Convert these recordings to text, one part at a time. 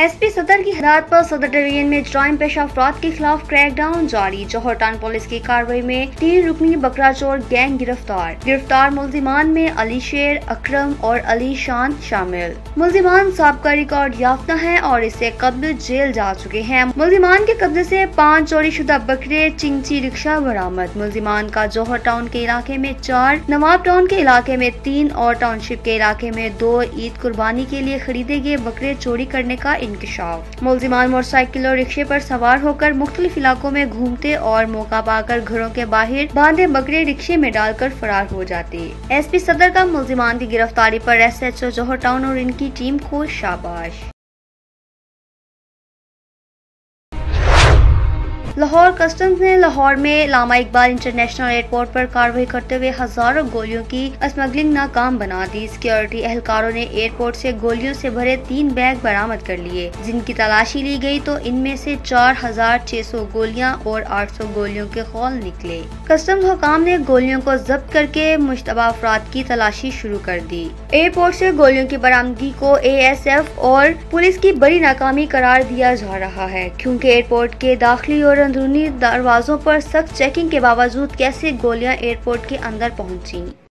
S P صدر کی ہدایت پر صدر ڈویژن میں جرائم پیش افراد کے خلاف کریک ڈاؤن جاری۔ جوہر ٹان پولیس کی کارروائی میں تین رکنی بکرا چور گینگ گرفتار۔ گرفتار ملزمان میں علی شیر، اکرم اور علی شان شامل۔ ملزمان سابقہ ریکارڈ یافتہ ہیں اور اسے قبل جیل جا چکے ہیں۔ ملزمان کے قبضے سے پانچ چوری شدہ بکرے، چنگچی رکشہ برامد ملزمان کا جوہر ٹاؤن کے علاقے میں چار، نواب ٹاؤن کے علاقے میں تین اور ٹاؤن شپ کے علاقے میں دو عید قربانی کے لیے خریدے گئے بکرے چوری کرنے کا انکشاف۔ ملزمان موٹر سائیکل اور رکشے پر سوار ہو کر مختلف علاقوں میں گھومتے اور موقع پا کر گھروں کے باہر باندھے بکرے رکشے میں ڈال کر فرار ہو جاتے۔ ایس پی صدر کا ملزمان کی گرفتاری پر S H O Johar Town اور ان کی ٹیم کو شاباش۔ لاہور کسٹمز نے لاہور میں علامہ اقبال انٹرنیشنل ایئرپورٹ پر کاروائی کرتے ہوئے ہزاروں گولیوں کی اسمگلنگ ناکام بنا دی۔ سیکیورٹی اہلکاروں نے ایئرپورٹ سے گولیوں سے بھرے تین بیگ برامد کر لیے۔ جن کی تلاشی لی گئی تو ان میں سے چار ہزار چھ سو گولیاں اور آٹھ سو گولیوں کے خول نکلے۔ کسٹمز حکام نے گولیوں کو ضبط کر کے مشتبہ افراد کی تلاشی شروع کر دی۔ ایئرپورٹ سے گولیوں کی برامدگی کو اے ایس ایف اور پولیس کی بڑی ناکامی قرار دیا جا رہا ہے، کیونکہ ایئرپورٹ کے داخلی اور اندرونی دروازوں پر سخت چیکنگ کے باوجود کیسے گولیاں ایئرپورٹ کے اندر پہنچیں۔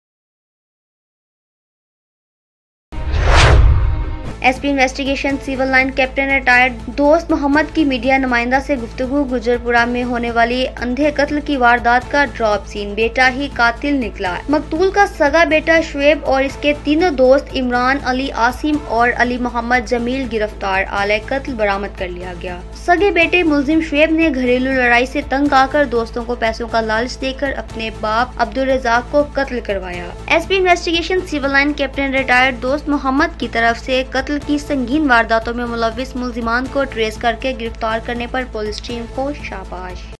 S P investigation civil line captain retired Dost Muhammad کی میڈیا نمائندہ سے گفتگو گجرپورہ میں ہونے والی اندھے قتل کی واردات کا ڈراپ سین۔ بیٹا ہی قاتل نکلا۔ مقتول کا سگا بیٹا شعیب اور اس کے تینوں دوست عمران علی عاصم اور علی محمد جمیل گرفتار۔ آلے قتل برامد کر لیا گیا۔ سگے بیٹے ملزم شعیب نے گھریلو لڑائی سے تنگ آ کر دوستوں کو پیسوں کا لالچ دے کر اپنے باپ عبدالرزاق کو قتل کروایا۔ S P investigation civil line captain retired Dost Muhammad کی طرف سے قتل قتل کی سنگین وارداتوں میں ملوث ملزمان کو ٹریس کر کے گرفتار کرنے پر پولیس ٹیم کو شاباش۔